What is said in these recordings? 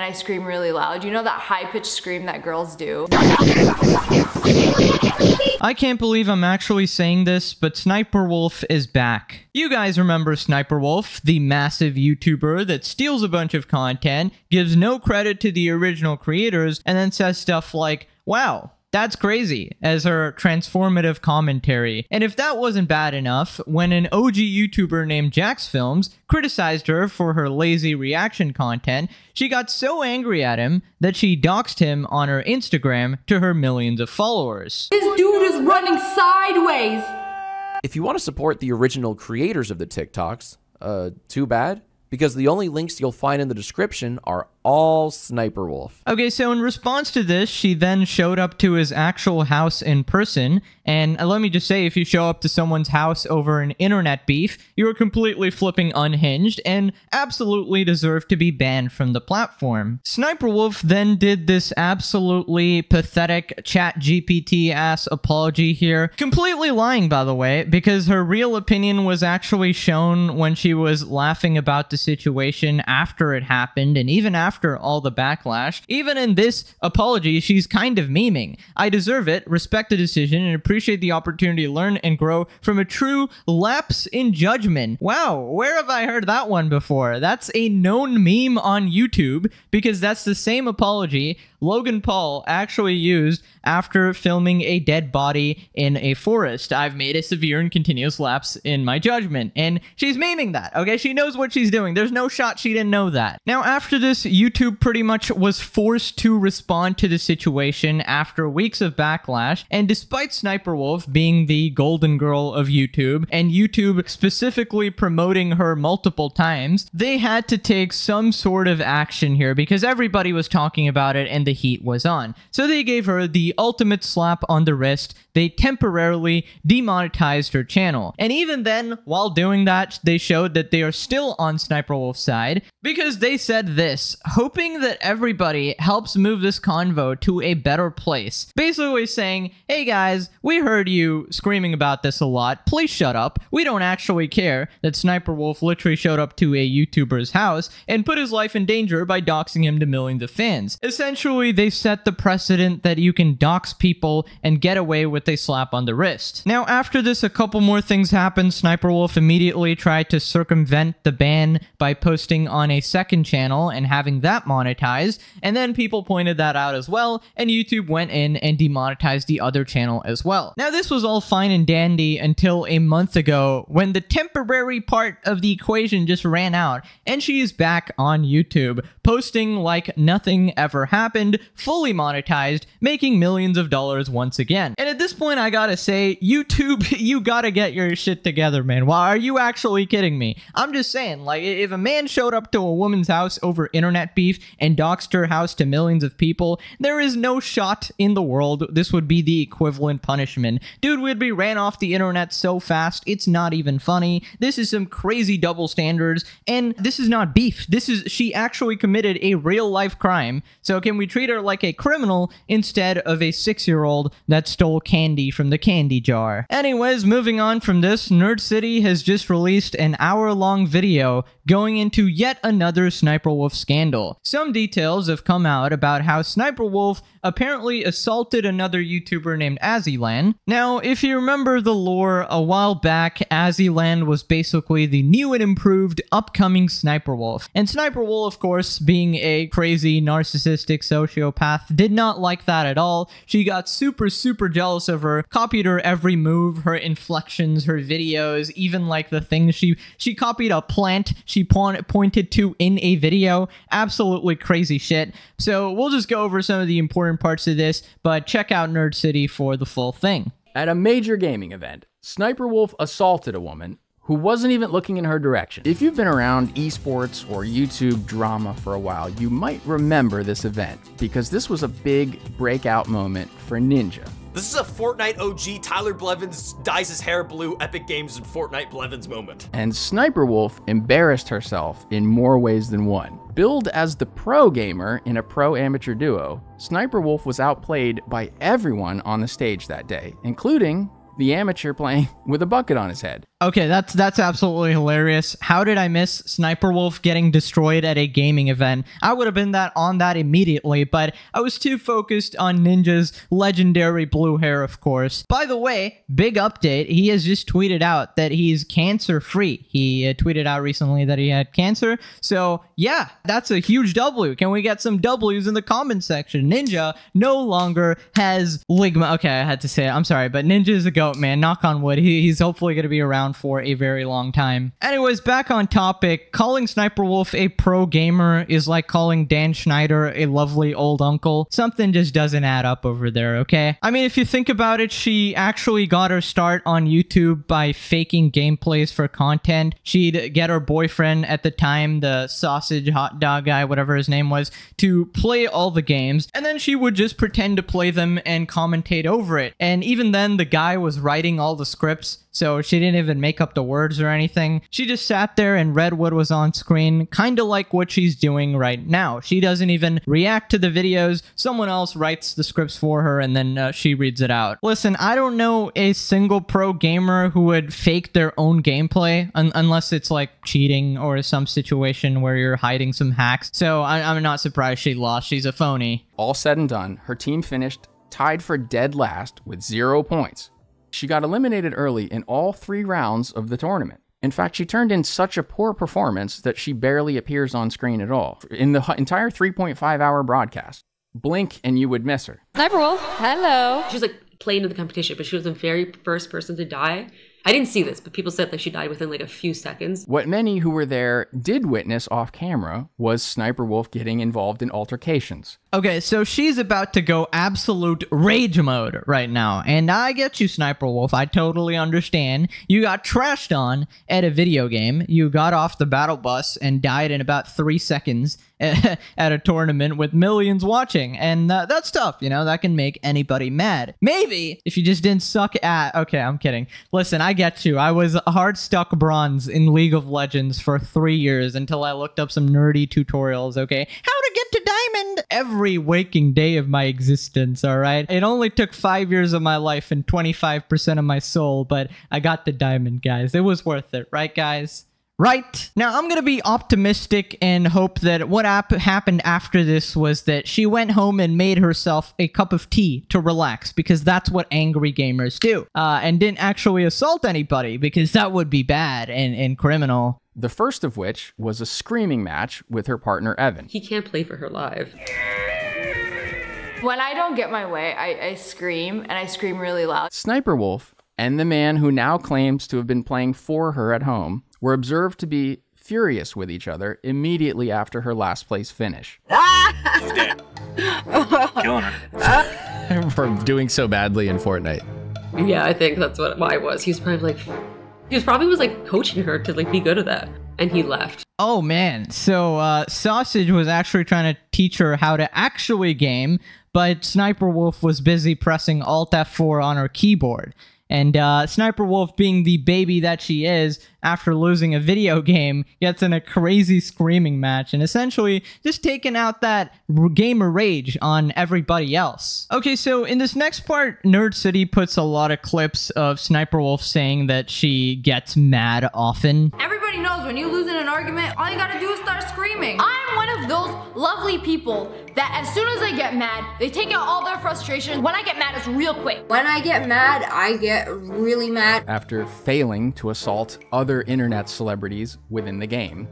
and I scream really loud. You know that high pitched scream that girls do? I can't believe I'm actually saying this, but Sniper Wolf is back. You guys remember Sniper Wolf, the massive YouTuber that steals a bunch of content, gives no credit to the original creators, and then says stuff like, wow, that's crazy as her transformative commentary. And if that wasn't bad enough, when an OG YouTuber named JacksFilms criticized her for her lazy reaction content, she got so angry at him that she doxed him on her Instagram to her millions of followers. This dude is running sideways. If you want to support the original creators of the TikToks, uh, too bad, because the only links you'll find in the description are all Sniper Wolf. Okay, so in response to this, she then showed up to his actual house in person. And uh, let me just say, if you show up to someone's house over an internet beef, you are completely flipping unhinged and absolutely deserve to be banned from the platform. Sniper Wolf then did this absolutely pathetic chat GPT ass apology here. Completely lying, by the way, because her real opinion was actually shown when she was laughing about the situation after it happened and even after after all the backlash. Even in this apology, she's kind of memeing. I deserve it, respect the decision, and appreciate the opportunity to learn and grow from a true lapse in judgment. Wow, where have I heard that one before? That's a known meme on YouTube because that's the same apology Logan Paul actually used after filming a dead body in a forest. I've made a severe and continuous lapse in my judgment. And she's memeing that, okay? She knows what she's doing. There's no shot she didn't know that. Now, after this, YouTube pretty much was forced to respond to the situation after weeks of backlash. And despite Sniper Wolf being the golden girl of YouTube, and YouTube specifically promoting her multiple times, they had to take some sort of action here because everybody was talking about it and the heat was on. So they gave her the ultimate slap on the wrist. They temporarily demonetized her channel. And even then, while doing that, they showed that they are still on Sniper Wolf's side because they said this, hoping that everybody helps move this convo to a better place. Basically saying, hey guys, we heard you screaming about this a lot. Please shut up. We don't actually care that Sniper Wolf literally showed up to a YouTuber's house and put his life in danger by doxing him to millions of fans. Essentially, they set the precedent that you can dox people and get away with a slap on the wrist. Now, after this, a couple more things happened. Sniper Wolf immediately tried to circumvent the ban by posting on a second channel and having that monetized, and then people pointed that out as well, and YouTube went in and demonetized the other channel as well. Now, this was all fine and dandy until a month ago when the temporary part of the equation just ran out, and she is back on YouTube, posting like nothing ever happened, fully monetized, making millions of dollars once again. And at this point, I gotta say, YouTube, you gotta get your shit together, man. Why are you actually kidding me? I'm just saying, like, if a man showed up to a woman's house over internet beef and doxed her house to millions of people, there is no shot in the world this would be the equivalent punishment. Dude we'd be ran off the internet so fast, it's not even funny. This is some crazy double standards, and this is not beef. This is, she actually committed a real life crime. So can we treat her like a criminal instead of a six year old that stole candy from the candy jar? Anyways, moving on from this, Nerd City has just released an hour long video going into yet another Sniper Wolf scandal. Some details have come out about how Sniper Wolf apparently assaulted another YouTuber named Azzyland. Now, if you remember the lore, a while back, Azzyland was basically the new and improved upcoming Sniper Wolf. And Sniper Wolf, of course, being a crazy, narcissistic sociopath, did not like that at all. She got super, super jealous of her, copied her every move, her inflections, her videos, even like the things she she copied a plant she point, pointed to in a video. Absolutely crazy shit. So we'll just go over some of the important parts of this, but check out Nerd City for the full thing. At a major gaming event, Sniper Wolf assaulted a woman who wasn't even looking in her direction. If you've been around esports or YouTube drama for a while, you might remember this event because this was a big breakout moment for Ninja. This is a Fortnite OG Tyler Blevins dyes his hair blue Epic Games and Fortnite Blevins moment. And Sniper Wolf embarrassed herself in more ways than one. Billed as the pro gamer in a pro amateur duo, Sniper Wolf was outplayed by everyone on the stage that day, including the amateur playing with a bucket on his head. Okay, that's that's absolutely hilarious. How did I miss Sniper Wolf getting destroyed at a gaming event? I would have been that on that immediately, but I was too focused on Ninja's legendary blue hair, of course. By the way, big update. He has just tweeted out that he's cancer free. He uh, tweeted out recently that he had cancer. So, yeah, that's a huge W. Can we get some W's in the comment section? Ninja no longer has ligma. Okay, I had to say it. I'm sorry, but Ninja is a goat, man. Knock on wood. He, he's hopefully going to be around for a very long time. Anyways, back on topic. Calling Sniper Wolf a pro gamer is like calling Dan Schneider a lovely old uncle. Something just doesn't add up over there, okay? I mean, if you think about it, she actually got her start on YouTube by faking gameplays for content. She'd get her boyfriend at the time, the sausage hot dog guy, whatever his name was, to play all the games, and then she would just pretend to play them and commentate over it. And even then, the guy was writing all the scripts, so she didn't even make up the words or anything. She just sat there and read what was on screen, kind of like what she's doing right now. She doesn't even react to the videos. Someone else writes the scripts for her and then uh, she reads it out. Listen, I don't know a single pro gamer who would fake their own gameplay un- unless it's like cheating or some situation where you're hiding some hacks. So I- I'm not surprised she lost. She's a phony. All said and done, her team finished tied for dead last with zero points. She got eliminated early in all three rounds of the tournament. In fact, she turned in such a poor performance that she barely appears on screen at all in the entire 3.5 hour broadcast. Blink and you would miss her. Sniper Wolf, hello. She was like playing in the competition, but she was the very first person to die. I didn't see this, but people said that she died within like a few seconds. What many who were there did witness off camera was Sniper Wolf getting involved in altercations. Okay, so she's about to go absolute rage mode right now. And I get you, Sniper Wolf. I totally understand. You got trashed on at a video game. You got off the battle bus and died in about three seconds at a tournament with millions watching. And uh, that's tough, you know, that can make anybody mad. Maybe if you just didn't suck at. Okay, I'm kidding. Listen, I get you. I was hard stuck bronze in League of Legends for three years until I looked up some nerdy tutorials, okay? How to get to diamond every waking day of my existence, all right? It only took five years of my life and 25% of my soul, but I got the diamond, guys. It was worth it, right, guys? Right. Now, I'm going to be optimistic and hope that what ap- happened after this was that she went home and made herself a cup of tea to relax because that's what angry gamers do. Uh, and didn't actually assault anybody because that would be bad and, and criminal. The first of which was a screaming match with her partner Evan. He can't play for her live. When I don't get my way, I, I scream and I scream really loud. Sniper Wolf and the man who now claims to have been playing for her at home were observed to be furious with each other immediately after her last place finish. Ah! Killing her for doing so badly in Fortnite. Yeah, I think that's what why it was. He was probably like, he was probably was like coaching her to like be good at that, and he left. Oh man, so uh, Sausage was actually trying to teach her how to actually game, but Sniper Wolf was busy pressing Alt F4 on her keyboard. And uh, Sniper Wolf, being the baby that she is, after losing a video game, gets in a crazy screaming match and essentially just taking out that r- gamer rage on everybody else. Okay, so in this next part, Nerd City puts a lot of clips of Sniper Wolf saying that she gets mad often. Everybody knows when you lose in an argument, all you gotta do is start screaming. I'm one of those lovely people that as soon as I get mad, they take out all their frustration. When I get mad, it's real quick. When I get mad, I get really mad. After failing to assault other internet celebrities within the game,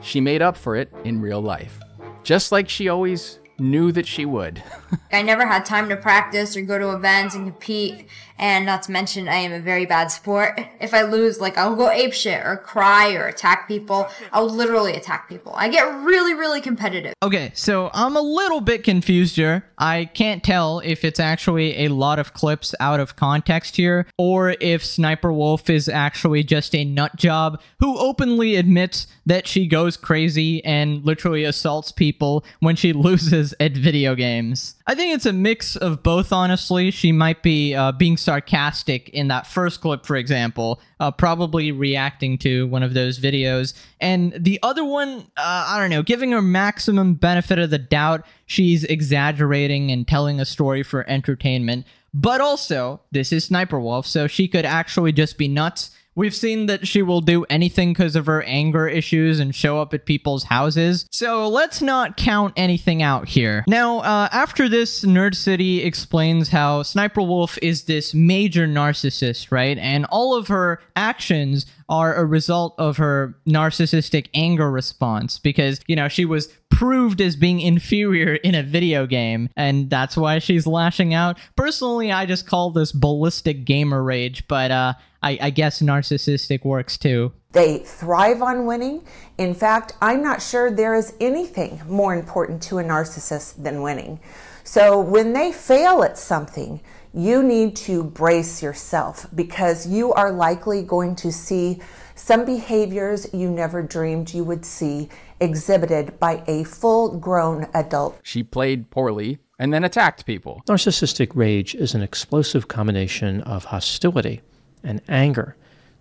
she made up for it in real life. Just like she always knew that she would. I never had time to practice or go to events and compete. And not to mention, I am a very bad sport. If I lose, like, I'll go ape shit or cry or attack people. I'll literally attack people. I get really, really competitive. Okay, so I'm a little bit confused here. I can't tell if it's actually a lot of clips out of context here, or if Sniper Wolf is actually just a nut job who openly admits that she goes crazy and literally assaults people when she loses at video games. I think it's a mix of both, honestly. She might be uh, being sarcastic in that first clip, for example, uh, probably reacting to one of those videos. And the other one, uh, I don't know, giving her maximum benefit of the doubt. She's exaggerating and telling a story for entertainment. But also, this is Sniper Wolf, so she could actually just be nuts We've seen that she will do anything because of her anger issues and show up at people's houses. So let's not count anything out here. Now, uh, after this, Nerd City explains how Sniper Wolf is this major narcissist, right? And all of her actions are a result of her narcissistic anger response because, you know, she was proved as being inferior in a video game and that's why she's lashing out. Personally, I just call this ballistic gamer rage, but uh, I, I guess narcissistic works too. They thrive on winning. In fact, I'm not sure there is anything more important to a narcissist than winning. So when they fail at something, you need to brace yourself because you are likely going to see some behaviors you never dreamed you would see exhibited by a full grown adult. She played poorly and then attacked people. Narcissistic rage is an explosive combination of hostility and anger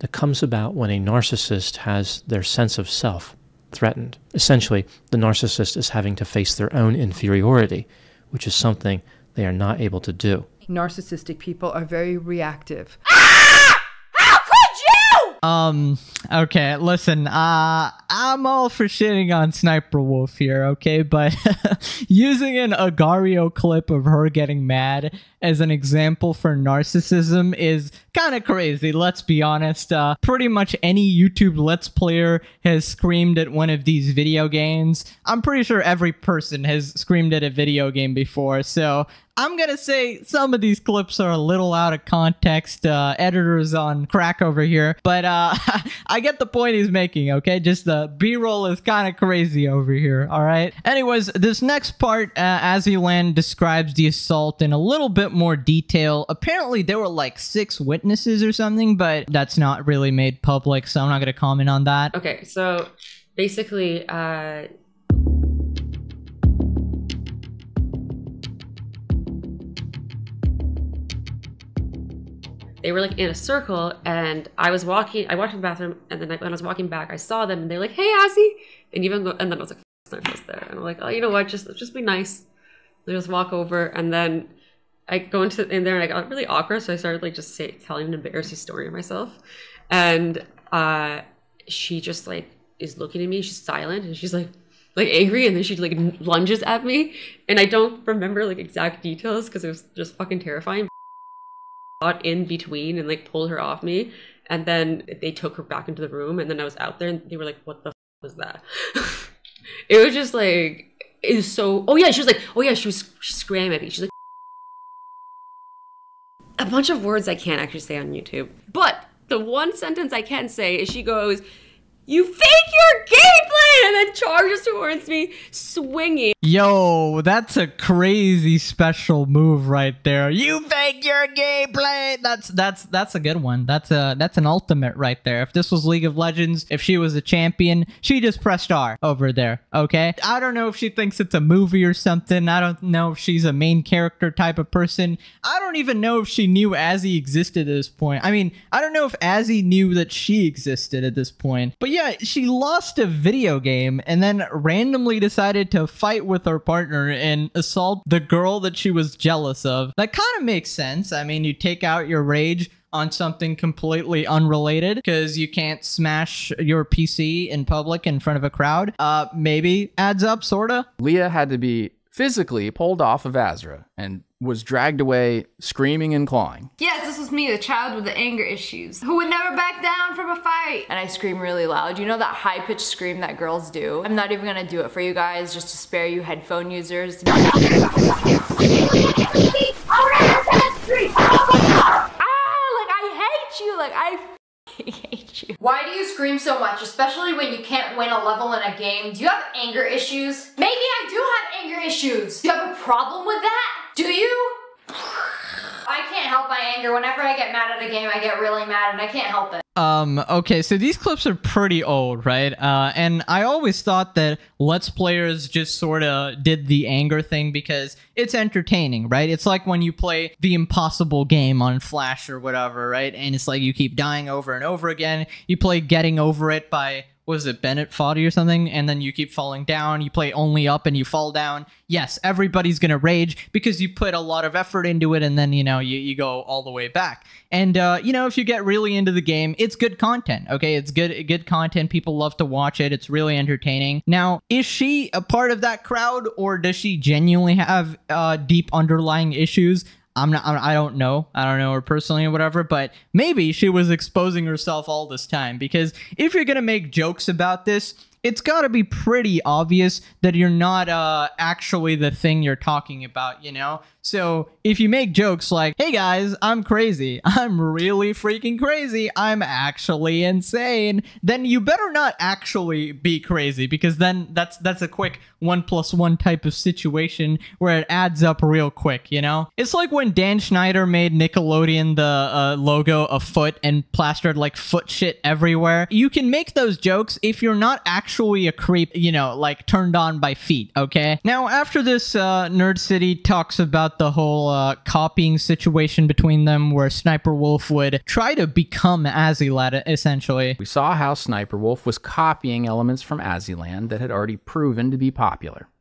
that comes about when a narcissist has their sense of self threatened. Essentially, the narcissist is having to face their own inferiority, which is something they are not able to do narcissistic people are very reactive. Ah! How could you? Um, okay, listen, uh, I'm all for shitting on Sniper Wolf here, okay? But using an Agar.io clip of her getting mad as an example for narcissism is kind of crazy, let's be honest. Uh, pretty much any YouTube Let's Player has screamed at one of these video games. I'm pretty sure every person has screamed at a video game before, so I'm gonna say some of these clips are a little out of context. Uh, editors on crack over here, but uh, I get the point he's making. Okay, just the B-roll is kind of crazy over here. All right. Anyways, this next part, uh, Azzyland describes the assault in a little bit more detail. Apparently, there were like six witnesses or something, but that's not really made public, so I'm not gonna comment on that. Okay, so basically, uh they were like in a circle and I was walking I walked to the bathroom and then when I was walking back I saw them and they're like hey Azzy! And even go and then I was like Snarf's there. And I'm like oh you know what? Just just be nice. They just walk over and then I go into in there and I got really awkward so I started like just say, telling an embarrassing story of myself. And uh she just like is looking at me she's silent and she's like like angry and then she like lunges at me. And I don't remember like exact details because it was just fucking terrifying got in between and like pulled her off me. And then they took her back into the room. And then I was out there and they were like, what the f- was that? it was just like, it was so, oh yeah, she was like, oh yeah, she was screaming at me. She's like, a bunch of words I can't actually say on YouTube. But the one sentence I can say is she goes, you fake your gameplay and then charges towards me swinging. Yo that's a crazy special move right there. You fake your gameplay that's that's that's a good one. That's a that's an ultimate right there. If this was league of legends if she was a champion she just pressed r over there okay? I don't know if she thinks it's a movie or something. I don't know if she's a main character type of person. I don't even know if she knew azzy existed at this point. I mean i don't know if azzy knew that she existed at this point. But yeah yeah, she lost a video game and then randomly decided to fight with her partner and assault the girl that she was jealous of. That kind of makes sense. I mean, you take out your rage on something completely unrelated because you can't smash your PC in public in front of a crowd. Uh, maybe adds up, sorta. Leah had to be physically pulled off of Azra and was dragged away screaming and clawing. Yes, this was me, the child with the anger issues, who would never back down from a fight. And I scream really loud. You know that high-pitched scream that girls do? I'm not even gonna do it for you guys just to spare you headphone users. ah, like I hate you, like I hate you. Why do you scream so much, especially when you can't win a level in a game? Do you have anger issues? Maybe I do have anger issues. Do you have a problem with that? Do you? I can't help my anger. Whenever I get mad at a game, I get really mad and I can't help it. Um, okay, so these clips are pretty old, right? Uh, and I always thought that Let's Players just sort of did the anger thing because it's entertaining, right? It's like when you play the impossible game on Flash or whatever, right? And it's like you keep dying over and over again. You play Getting Over It by was it Bennett Foddy or something, and then you keep falling down, you play only up and you fall down, yes, everybody's gonna rage because you put a lot of effort into it and then you know you, you go all the way back. And uh, you know, if you get really into the game, it's good content. Okay, it's good good content. People love to watch it. It's really entertaining. Now, is she a part of that crowd or does she genuinely have uh, deep underlying issues? I'm not. I don't know. I don't know her personally or whatever. But maybe she was exposing herself all this time because if you're gonna make jokes about this, it's got to be pretty obvious that you're not uh, actually the thing you're talking about, you know? So if you make jokes like, hey guys, I'm crazy, I'm really freaking crazy, I'm actually insane, then you better not actually be crazy because then that's that's a quick one plus one type of situation where it adds up real quick, you know? It's like when Dan Schneider made Nickelodeon the uh, logo a foot and plastered like foot shit everywhere. You can make those jokes if you're not actually a creep, you know, like turned on by feet, okay? Now, after this, uh, Nerd City talks about the whole uh, copying situation between them where Sniper Wolf would try to become Azzyland, essentially. We saw how Sniper Wolf was copying elements from Azzyland that had already proven to be popular.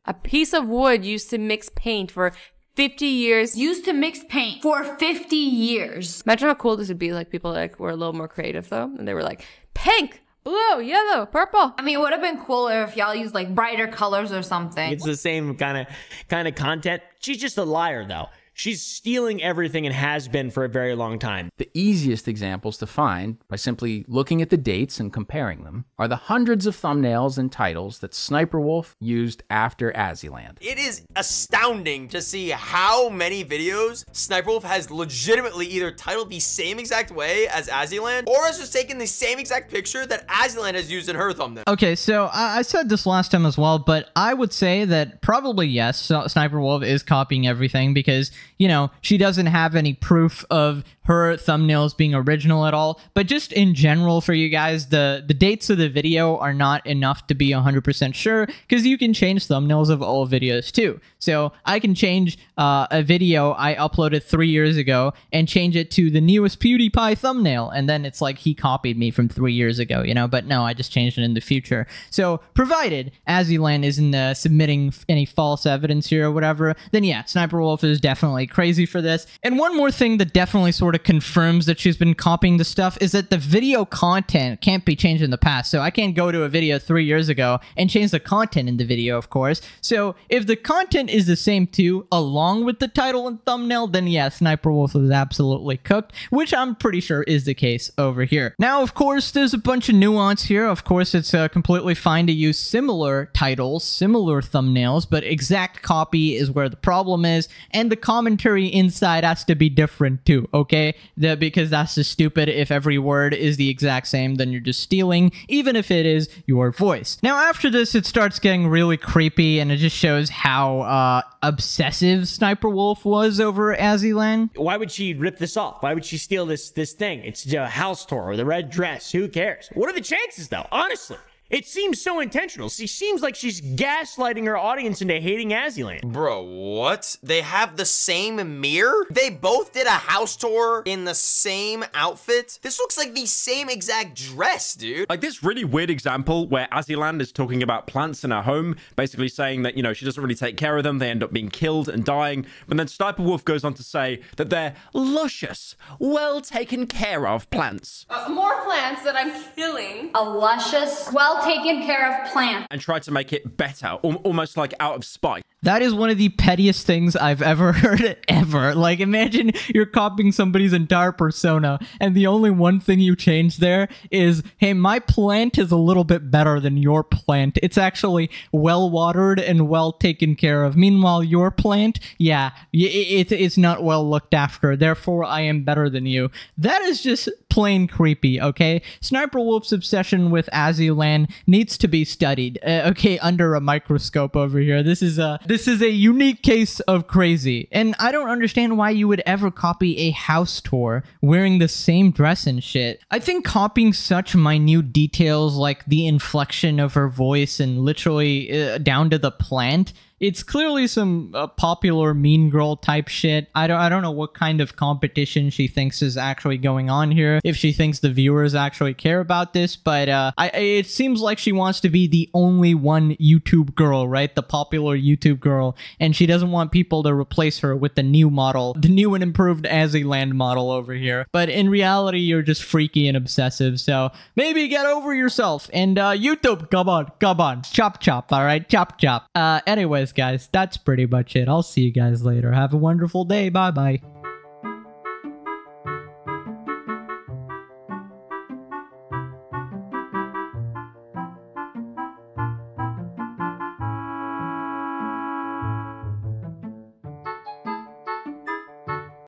A piece of wood used to mix paint for 50 years. Used to mix paint for 50 years. Imagine how cool this would be. Like people like were a little more creative though, and they were like, pink, blue, yellow, purple. I mean, it would have been cooler if y'all used like brighter colors or something. It's the same kind of kind of content. She's just a liar though. She's stealing everything and has been for a very long time. The easiest examples to find by simply looking at the dates and comparing them are the hundreds of thumbnails and titles that Sniper Wolf used after Azzyland. It is astounding to see how many videos Sniper Wolf has legitimately either titled the same exact way as Azzyland or has just taken the same exact picture that Azzyland has used in her thumbnail. Okay, so I, I said this last time as well, but I would say that probably yes, Sniper Wolf is copying everything because you know, she doesn't have any proof of her thumbnails being original at all. But just in general for you guys, the, the dates of the video are not enough to be 100% sure because you can change thumbnails of all videos too. So I can change uh, a video I uploaded three years ago and change it to the newest PewDiePie thumbnail. And then it's like he copied me from three years ago, you know, but no, I just changed it in the future. So provided Azzyland isn't uh, submitting any false evidence here or whatever, then yeah, Sniper Wolf is definitely crazy for this. And one more thing that definitely sort of confirms that she's been copying the stuff is that the video content can't be changed in the past. So I can't go to a video three years ago and change the content in the video, of course. So if the content is the same too, along with the title and thumbnail, then yeah, Sniper Wolf is absolutely cooked, which I'm pretty sure is the case over here. Now, of course, there's a bunch of nuance here. Of course, it's uh, completely fine to use similar titles, similar thumbnails, but exact copy is where the problem is, and the commentary inside has to be different too, okay? The, because that's just stupid. If every word is the exact same, then you're just stealing, even if it is your voice. Now, after this, it starts getting really creepy, and it just shows how uh, Uh, obsessive Sniper Wolf was over Azzyland. Why would she rip this off? Why would she steal this this thing? It's a house tour or the red dress. Who cares? What are the chances, though? Honestly. It seems so intentional. She seems like she's gaslighting her audience into hating Azzyland. Bro, what? They have the same mirror? They both did a house tour in the same outfit? This looks like the same exact dress, dude. Like this really weird example where Azzyland is talking about plants in her home, basically saying that, you know, she doesn't really take care of them. They end up being killed and dying. But then Sniper Wolf goes on to say that they're luscious, well taken care of plants. Uh, more plants that I'm killing. A luscious, well taken care of plant. And try to make it better, almost like out of spite. That is one of the pettiest things I've ever heard ever. Like imagine you're copying somebody's entire persona and the only one thing you change there is, hey, my plant is a little bit better than your plant. It's actually well watered and well taken care of. Meanwhile, your plant, yeah, it, it, it's not well looked after. Therefore, I am better than you. That is just plain creepy, okay? Sniper Wolf's obsession with Azzyland needs to be studied, uh, okay, under a microscope over here. This is a this is a unique case of crazy, and I don't understand why you would ever copy a house tour wearing the same dress and shit. I think copying such minute details like the inflection of her voice and literally uh, down to the plant it's clearly some uh, popular mean girl type shit. I don't I don't know what kind of competition she thinks is actually going on here. If she thinks the viewers actually care about this, but uh, I it seems like she wants to be the only one YouTube girl, right? The popular YouTube girl, and she doesn't want people to replace her with the new model, the new and improved Azzyland model over here. But in reality, you're just freaky and obsessive. So maybe get over yourself. And uh, YouTube, come on, come on, chop chop. All right, chop chop. Uh, anyways, guys, that's pretty much it. I'll see you guys later. Have a wonderful day. Bye bye.